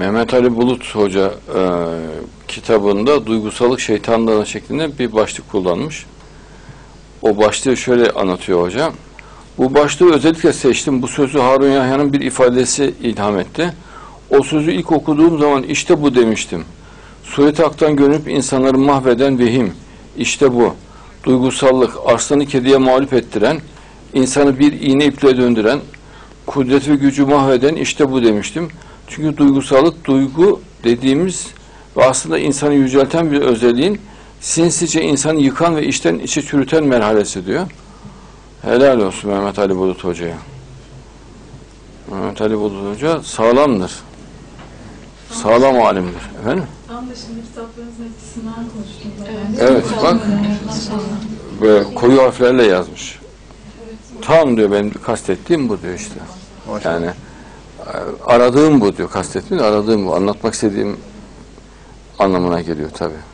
Mehmet Ali Bulut Hoca e, kitabında duygusallık şeytanlığı şeklinde bir başlık kullanmış. O başlığı şöyle anlatıyor hocam. Bu başlığı özellikle seçtim. Bu sözü Harun Yahya'nın bir ifadesi ilham etti. O sözü ilk okuduğum zaman işte bu demiştim. Suret aktan görünüp insanları mahveden vehim. İşte bu. Duygusallık, arslanı kediye mağlup ettiren, insanı bir iğne iple döndüren, kudret ve gücü mahveden işte bu demiştim. Çünkü duygusallık, duygu dediğimiz ve aslında insanı yücelten bir özelliğin sinsice insanı yıkan ve içten içe çürüten merhalesi diyor. Helal olsun Mehmet Ali Bulut Hoca'ya. Mehmet Ali Bulut Hoca sağlamdır. Sağlam alimdir. Efendim? Tam da şimdi kitaplarınızın etkisinden konuştum. ben. Evet, bak. Böyle koyu harflerle yazmış. Tam diyor benim kastettiğim bu diyor işte. Maşallah. Yani aradığım bu diyor. Kastettiğim de aradığım bu. Anlatmak istediğim anlamına geliyor tabii.